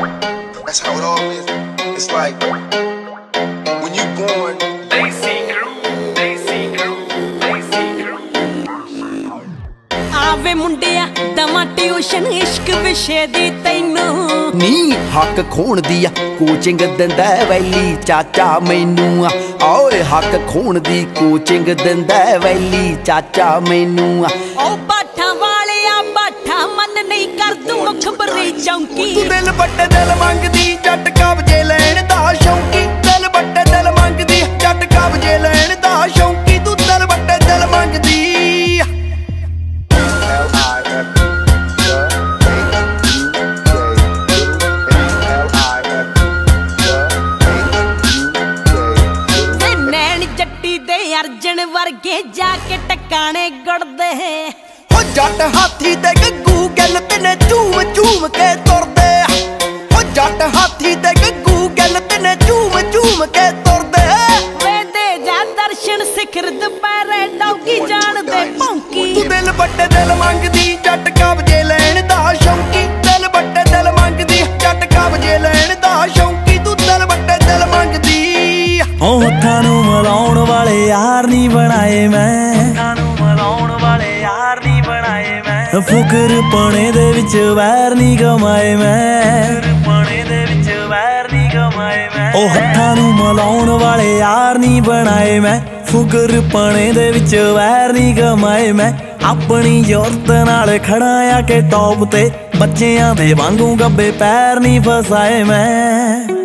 That's how it all is. It's like when you born. ਆਵੇ ਮੁੰਡਿਆ ਦਮਾ tuition ਇਸ਼ਕ ਵਿਸ਼ੇ ਦੀ ਤੈਨੂੰ ਨੀ ਹੱਕ ਖੋਣ ਦੀ ਆ ਕੋਚਿੰਗ ਦਿੰਦਾ ਵੈਲੀ ਚਾਚਾ ਮੈਨੂੰ ਆ ਓਏ ਹੱਕ ਖੋਣ ਦੀ ਕੋਚਿੰਗ ਦਿੰਦਾ ਵੈਲੀ ਚਾਚਾ ਮੈਨੂੰ ਆ ਉਹ ਬਾਠਾਂ ਵਾਲਿਆ ਬਾਠਾ ਮਨ ਨਹੀਂ ਕਰ ਤੂੰ ਮੁਖਬਰੀ ਚੌਂਕੀ ਤੂੰ ਦਿਲ ਬੱਟੇ ਦਿਲ ਮੰਗਦੀ ਜੱਟ ਕਬਜੇ ਲੈਣ ਦਾ ਸ਼ੌਂਕੀ। ਦਿਲ ਬੱਟੇ ਦਿਲ ਮੰਗਦੀ ਜੱਟ ਕਬਜੇ ਲੈਣ ਦਾ ਸ਼ੌਂਕੀ। ਤੂੰ ਦਿਲ ਬੱਟੇ ਦਿਲ ਮੰਗਦੀ। ਵੇ ਨੈਣ ਜੱਟੀ ਦੇ ਅਰਜਨ ਵਰਗੇ ਜਾ ਕੇ ਟਕਾਣੇ ਗੁੜਦੇ। ਹੋ ਜੱਟ ਹਾਥੀ ਤੇ ਗੱਗੂ ਗੱਲ ਝੂਮ ਝੂਮ ਕੇ ਤੁਰਦੇ ਹੋ ਜੱਟ ਹਾਥੀ ਤੇ ਗੱਗੂ ਗੱਲ ਤਨੇ ਝੂਮ ਝੂਮ ਕੇ ਤੁਰਦੇ ਵੇ ਦੇ ਜਾ ਦਰਸ਼ਨ ਸਿਖਰ ਦੁਪਹਿਰੇ ਡੌਗੀ ਜਾਣਦੇ ਭੌਂਕੀ। ਤੂੰ ਦਿਲ ਬੱਟੇ ਦਿਲ ਮੰਗਦੀ ਜੱਟ ਕਬਜੇ ਲੈਣ ਦਾ ਸ਼ੌਂਕੀ। ਦਿਲ ਬੱਟੇ ਦਿਲ ਮੰਗਦੀ ਜੱਟ ਕਬਜੇ ਲੈਣ ਦਾ ਸ਼ੌਂਕੀ। ਤੂੰ ਦਿਲ ਬੱਟੇ ਦਿਲ ਮੰਗਦੀ। ਉਹ ਹੱਥਾਂ ਨੂੰ ਮਲਾਉਣ ਵਾਲੇ ਯਾਰ ਨਹੀਂ ਬਣਾਏ ਮੈਂ। ਬਣਾਏ ਫੁਕਰ ਪਣੇ ਦੇ ਵਿੱਚ ਵੈਰ ਨਹੀਂ ਕਮਾਏ ਮੈਂ। ਪਣੇ ਦੇ ਵਿੱਚ ਵੈਰ ਨਹੀਂ ਕਮਾਏ ਮੈਂ ਉਹ ਹੱਥਾਂ ਨੂੰ ਮਲਾਉਣ ਵਾਲੇ ਯਾਰ ਨਹੀਂ ਬਣਾਏ ਮੈਂ। ਫੁਕਰ ਪਾਣੇ ਦੇ ਵਿੱਚ ਵੈਰ ਨਹੀਂ ਕਮਾਏ ਮੈਂ। ਆਪਣੀ ਯੋਰਤ ਨਾਲ ਖੜਾ ਆ ਕੇ ਟੌਪ ਤੇ। ਬੱਚਿਆਂ ਦੇ ਵਾਂਗੂ ਗੱਬੇ ਪੈਰ ਨਹੀਂ ਫਸਾਏ ਮੈਂ।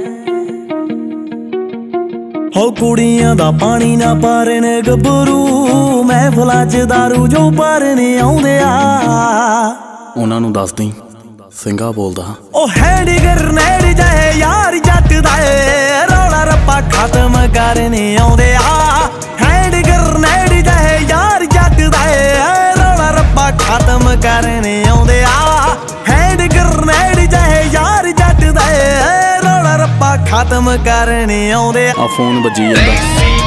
ਹੋ ਕੁੜੀਆਂ ਦਾ ਪਾਣੀ ਨਾ ਪਾਰਨ ਗੱਭਰੂ। ਮਹਿਫਲਾਂ 'ਚ ਦਾਰੂ ਜੋ ਪਾਰਨ ਆਉਂਦੇ ਆ ਉਹਨਾਂ ਨੂੰ ਦੱਸ ਦੀ ਸਿੰਘਾ ਬੋਲਦਾ ਉਹ ਹੈਂਡ ਗਰਨੇਡ ਜਾਏ ਯਾਰ ਜੱਟ ਦਾ ਏ। ਰੌਲਾ ਰੱਪਾ ਖਤਮ ਕਰਨ ਆਉਂਦੇ ਆ ਹੈਂਡ ਗਰਨੇਡ ਜਾਏ ਯਾਰ ਜੱਟ ਦਾ ਏ। ਰੌਲਾ ਰੱਪਾ ਖਤਮ ਕਰਨ ਖਤਮ ਕਰਨ ਆਉਂਦੇ ਆ। ਫੋਨ ਵੱਜੀ ਜਾਂਦਾ।